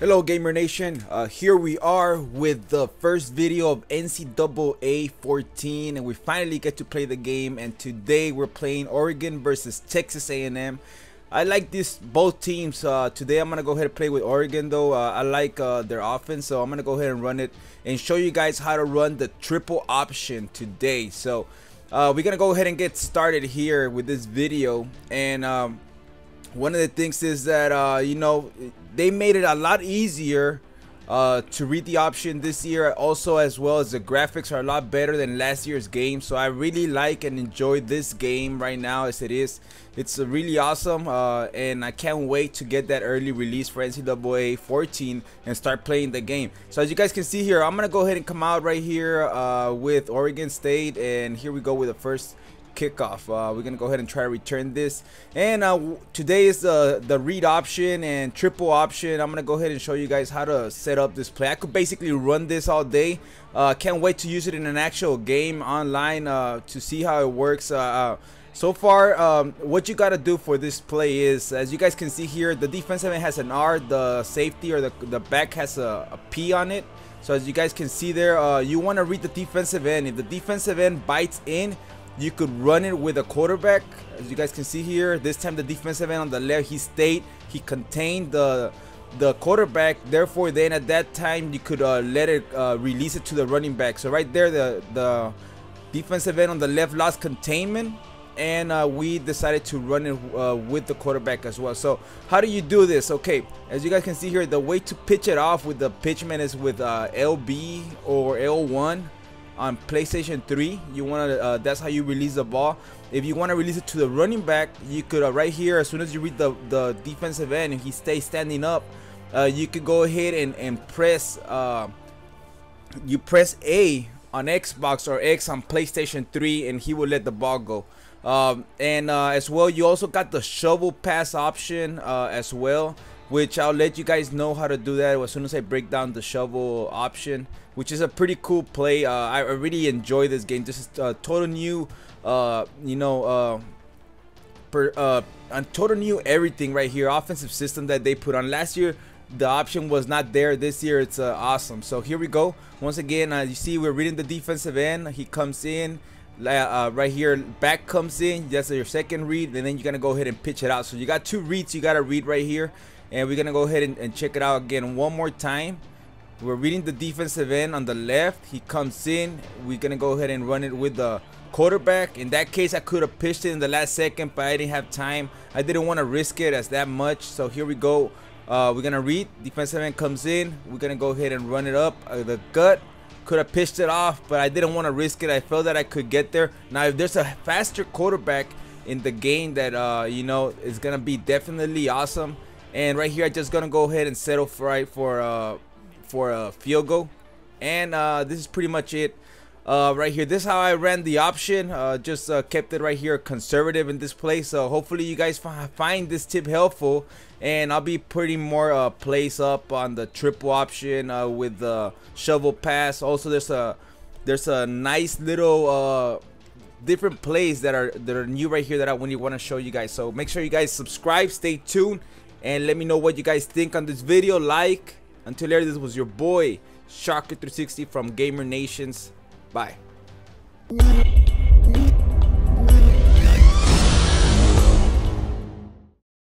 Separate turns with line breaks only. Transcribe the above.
Hello Gamer Nation, uh, here we are with the first video of NCAA 14 and we finally get to play the game and today we're playing Oregon versus Texas A&M. I like these both teams. Uh, today I'm going to go ahead and play with Oregon though. Uh, I like uh, their offense so I'm going to go ahead and run it and show you guys how to run the triple option today. So uh, we're to go ahead and get started here with this video. And um, one of the things is that uh, you know they made it a lot easier uh, to read the option this year. Also as well as the graphics are a lot better than last year's game. So I really like and enjoy this game right now as it is. It's really awesome uh, and I can't wait to get that early release for NCAA 14 and start playing the game. So as you guys can see here I'm gonna go ahead and come out right here uh, with Oregon State and here we go with the first kickoff. Uh, we're gonna go ahead and try to return this. And uh, today is the the read option and triple option. I'm gonna go ahead and show you guys how to set up this play. I could basically run this all day. Uh, can't wait to use it in an actual game online uh, to see how it works. Uh, uh, so far, um, what you gotta do for this play is, as you guys can see here, the defensive end has an R, the safety or the, the back has a, a P on it. So as you guys can see there, uh, you want to read the defensive end. If the defensive end bites in, you could run it with a quarterback. As you guys can see here, this time the defensive end on the left, he stayed, he contained the the quarterback. Therefore, then at that time you could uh, let it uh, release it to the running back. So right there, the the defensive end on the left lost containment, and uh, we decided to run it uh, with the quarterback as well. So how do you do this? Okay, as you guys can see here, the way to pitch it off with the pitchman is with uh, LB or L1 on PlayStation 3 you want to uh, that's how you release the ball. If you want to release it to the running back you could uh, right here as soon as you read the the defensive end and he stays standing up uh, you could go ahead and, and press uh, you press A on Xbox or X on PlayStation 3 and he will let the ball go. Um, and uh, as well you also got the shovel pass option uh, as well which I'll let you guys know how to do that as soon as I break down the shovel option which is a pretty cool play. Uh, I, really enjoy this game. This is a total new uh, you know uh, per, uh, a total new everything right here offensive system that they put on. Last year the option was not there. This year it's uh, awesome. So here we go. Once again uh, you see we're reading the defensive end. He comes in uh, right here. Back comes in. That's your second read and then you're gonna go ahead and pitch it out. So you got two reads you gotta read right here and we're gonna go ahead and, and check it out again one more time. We're reading the defensive end on the left. He comes in. We're gonna go ahead and run it with the quarterback. In that case I could have pitched it in the last second but I didn't have time. I didn't want to risk it as that much. So here we go. Uh, we're gonna read. Defensive end comes in. We're gonna go ahead and run it up uh, the gut. Could have pitched it off but I didn't want to risk it. I felt that I could get there. Now if there's a faster quarterback in the game that uh, you know is gonna be definitely awesome and right here, I'm just gonna go ahead and settle for right for uh, for a field goal. And uh, this is pretty much it. Uh, right here, this is how I ran the option. Uh, just uh, kept it right here conservative in this place. So hopefully you guys find this tip helpful. And I'll be putting more uh, plays up on the triple option uh, with the shovel pass. Also, there's a there's a nice little uh, different plays that are that are new right here that I want to show you guys. So make sure you guys subscribe, stay tuned, and let me know what you guys think on this video. Like until later this was your boy Shocker360 from gamer nations. Bye